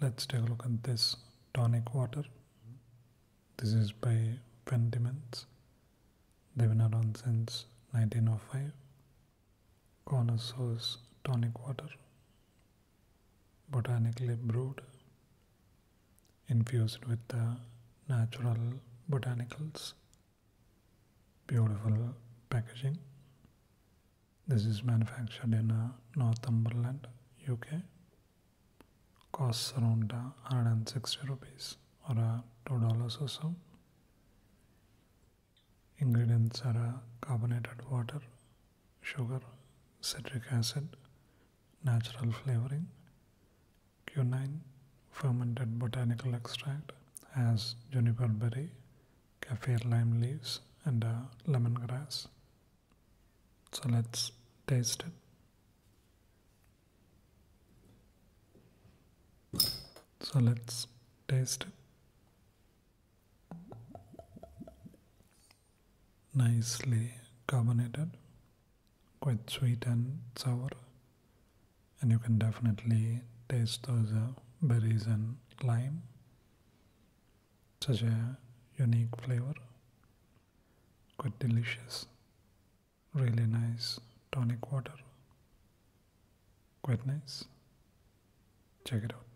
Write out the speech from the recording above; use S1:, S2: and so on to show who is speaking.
S1: let's take a look at this tonic water. This is by Fentimans. They've been around since 1905. Connoisseurs tonic water, botanically brewed, infused with the natural botanicals. Beautiful packaging. This is manufactured in uh, Northumberland, UK. Costs around uh, 160 rupees or uh, two dollars or so. Ingredients are carbonated water, sugar, citric acid, natural flavoring, quinine, fermented botanical extract, as juniper berry, kaffir lime leaves, and uh, lemongrass. So let's taste it. So let's taste it. Nicely carbonated, quite sweet and sour, and you can definitely taste those uh, berries and lime. Such a unique flavor, quite delicious, really nice tonic water, quite nice. Check it out.